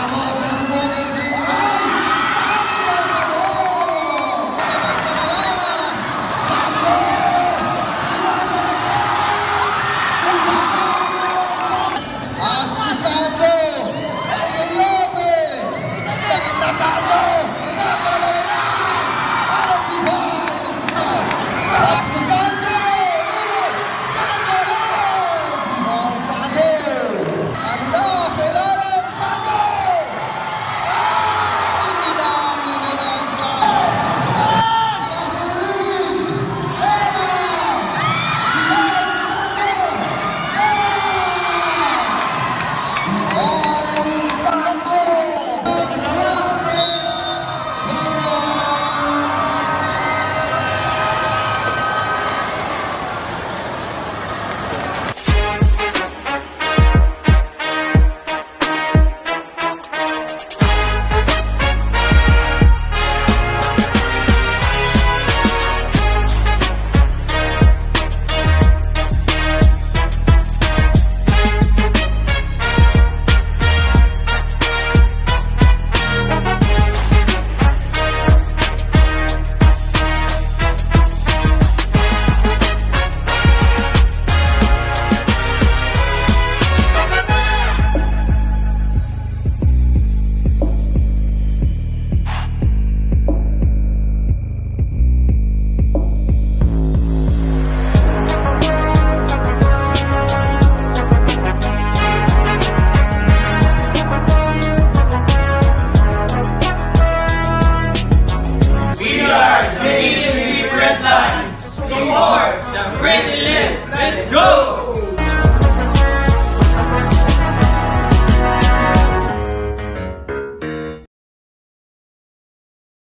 Bravo! Line. Support the Brady Let's go!